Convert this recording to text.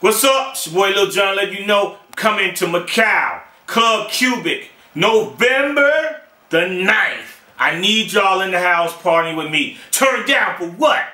What's up? It's your boy Lil Jon? let you know. Coming to Macau, Club Cubic, November the 9th. I need y'all in the house partying with me. Turn down for what?